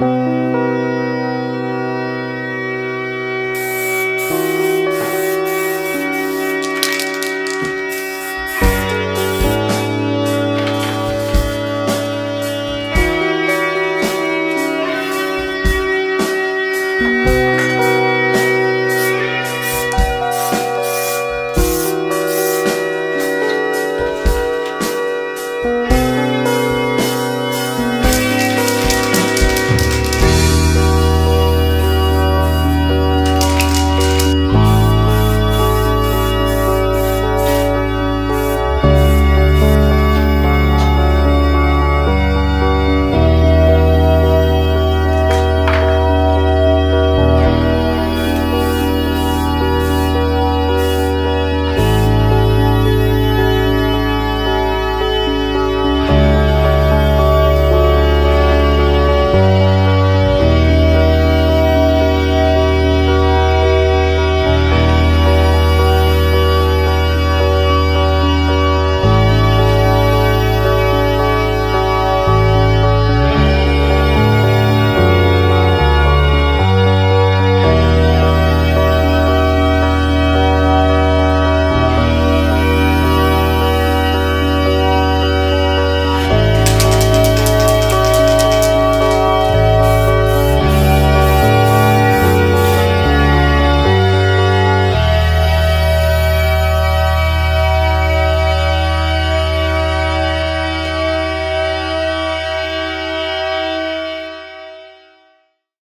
Música